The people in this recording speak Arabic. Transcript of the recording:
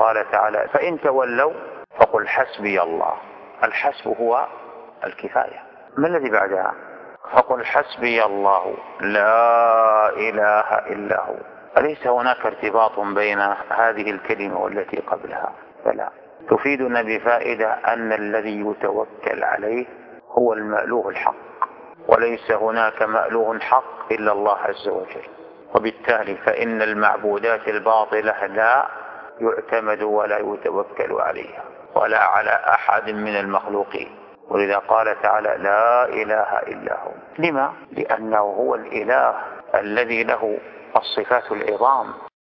قال تعالى فإن تولوا فقل حسبي الله. الحسب هو الكفاية. ما الذي بعدها؟ فقل حسبي الله. لا إله إلا هو. أليس هناك ارتباط بين هذه الكلمة والتي قبلها؟ فلا تفيدنا بفائدة أن الذي يتوكل عليه هو المألوه الحق. وليس هناك مألوه حق إلا الله عز وجل. وبالتالي فإن المعبودات الباطلة لا يعتمد ولا يتوكل عليها ولا على أحد من المخلوقين. ولذا قال تعالى لا إله إلا هو. لما؟ لأنه هو الإله الذي له الصفات العظام.